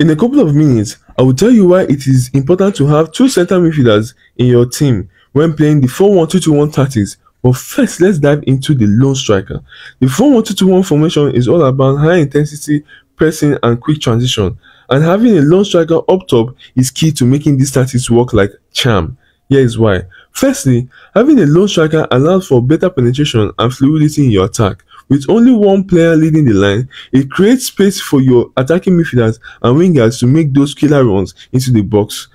In a couple of minutes, I will tell you why it is important to have two center midfielders in your team when playing the 4-1-2-1 tactics but first let's dive into the lone striker. The 4-1-2-1 formation is all about high intensity pressing and quick transition and having a lone striker up top is key to making these tactics work like charm. Here is why. Firstly, having a lone striker allows for better penetration and fluidity in your attack. With only one player leading the line, it creates space for your attacking midfielders and wingers to make those killer runs into the box.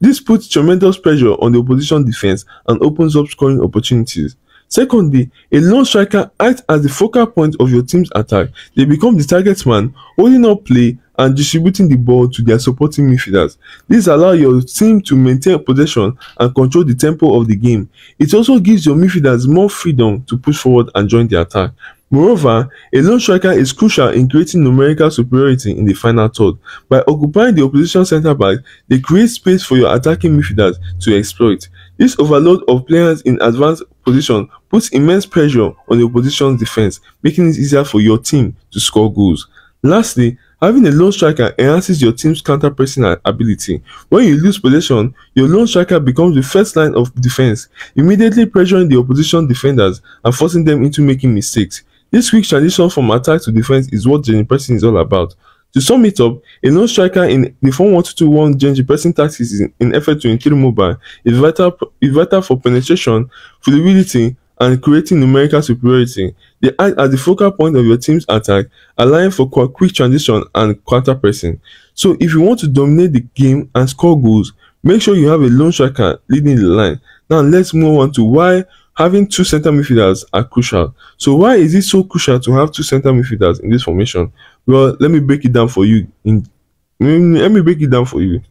This puts tremendous pressure on the opposition defense and opens up scoring opportunities. Secondly, a lone striker acts as the focal point of your team's attack. They become the target man, holding up play and distributing the ball to their supporting midfielders. This allows your team to maintain possession and control the tempo of the game. It also gives your midfielders more freedom to push forward and join the attack. Moreover, a lone striker is crucial in creating numerical superiority in the final third. By occupying the opposition centre back, they create space for your attacking midfielders to exploit. This overload of players in advanced position puts immense pressure on the opposition's defense, making it easier for your team to score goals. Lastly, having a lone striker enhances your team's counter-pressing ability. When you lose possession, your lone striker becomes the first line of defense, immediately pressuring the opposition defenders and forcing them into making mistakes. This quick transition from attack to defense is what gegenpressing is all about. To sum it up, a lone striker in the 4-1-2-1 gegenpressing tactics in, in FM23 mobile is vital, is vital for penetration, fluidity, and creating numerical superiority. They act as the focal point of your team's attack, allowing for quick transition and counter pressing. So if you want to dominate the game and score goals, make sure you have a lone striker leading the line. Now let's move on to why having two center midfielders are crucial. So why is it so crucial to have two center midfielders in this formation? Well, let me break it down for you. In let me break it down for you.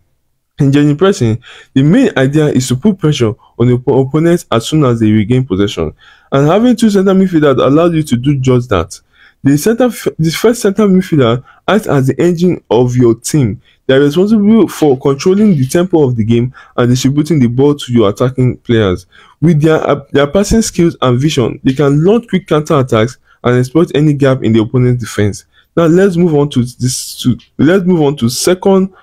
In gegenpressing, the main idea is to put pressure on the opponents as soon as they regain possession, and having two center midfielders allows you to do just that. The center, the first center midfielder acts as the engine of your team. They are responsible for controlling the tempo of the game and distributing the ball to your attacking players. With their, their passing skills and vision, they can launch quick counter attacks and exploit any gap in the opponent's defense. Now let's move on to this. To, let's move on to second.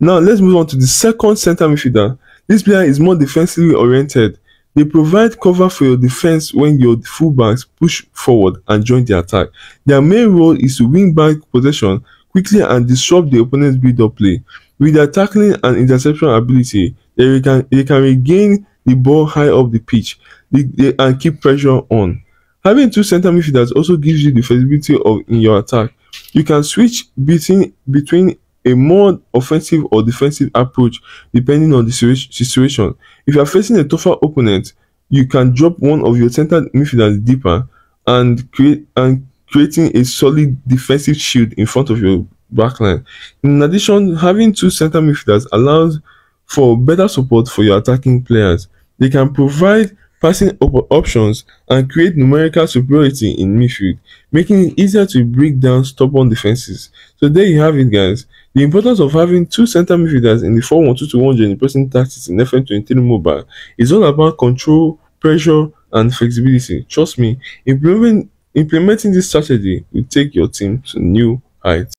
Now let's move on to the second center midfielder. This player is more defensively oriented. They provide cover for your defense when your fullbacks push forward and join the attack. Their main role is to win back possession quickly and disrupt the opponent's build-up play. With their tackling and interception ability, they can, they can regain the ball high up the pitch they, they, and keep pressure on. Having two center midfielders also gives you the flexibility of in your attack. You can switch between between a more offensive or defensive approach depending on the situation. If you are facing a tougher opponent, you can drop one of your center midfielders deeper and create and creating a solid defensive shield in front of your backline. In addition, having two center midfielders allows for better support for your attacking players. They can provide passing op options and create numerical superiority in midfield, making it easier to break down stubborn defenses. So there you have it guys. The importance of having two center midfielders in the 4-1-2-1 gegenpressing tactics in FM23 mobile is all about control, pressure, and flexibility. Trust me, implementing, implementing this strategy will take your team to new heights.